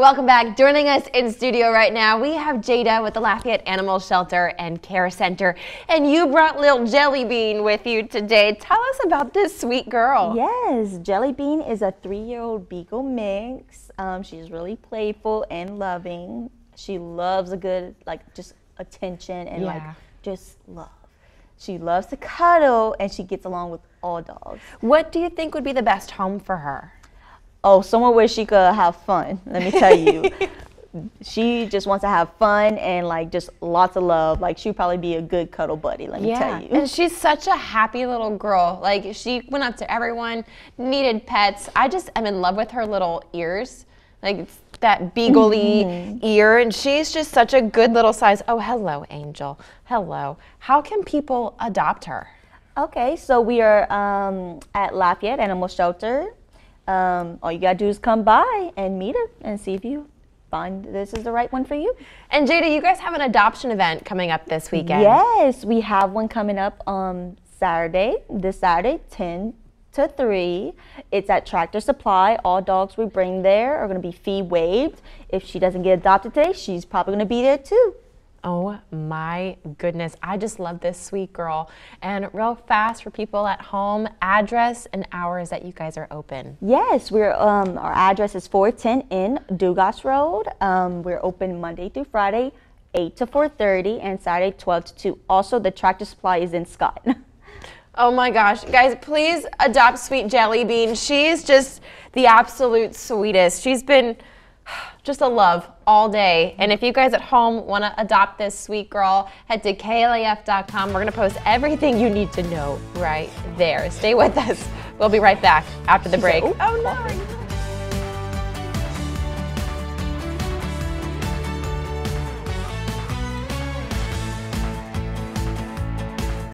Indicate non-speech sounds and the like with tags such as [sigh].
Welcome back. Joining us in studio right now, we have Jada with the Lafayette Animal Shelter and Care Center. And you brought little Jellybean with you today. Tell us about this sweet girl. Yes, Jellybean is a three-year-old Beagle mix. Um, she's really playful and loving. She loves a good, like, just attention and, Yeah. like, just love. She loves to cuddle and she gets along with all dogs. What do you think would be the best home for her? Oh, somewhere where she could have fun. Let me tell you. [laughs] she just wants to have fun and like just lots of love. Like she'd probably be a good cuddle buddy, let me tell you. And she's such a happy little girl. Like she went up to everyone, needed pets. I just am in love with her little ears. Like that beagley Mm-hmm. ear. And she's just such a good little size. Oh, hello, Angel. Hello. How can people adopt her? Okay, so we are um, at Lafayette Animal Shelter. Um, all you gotta do is come by and meet her and see if you find this is the right one for you. And Jada, you guys have an adoption event coming up this weekend. Yes, we have one coming up on Saturday, this Saturday, 10 to 3. It's at Tractor Supply. All dogs we bring there are gonna be fee waived. If she doesn't get adopted today, she's probably gonna be there too. Oh my goodness. I just love this sweet girl. And real fast for people at home, address and hours that you guys are open. Yes, we're um, our address is 410 in Dugas Road. Um, we're open Monday through Friday, 8 to 4:30, and Saturday 12 to 2. Also, the Tractor Supply is in Scott. [laughs] Oh my gosh, guys, please adopt Sweet Jellybean. She's just the absolute sweetest. She's been [sighs] just a love all day. And if you guys at home want to adopt this sweet girl, head to klaf.com. We're going to post everything you need to know right there. Stay with us. We'll be right back after the break. "Ooh, Oh no.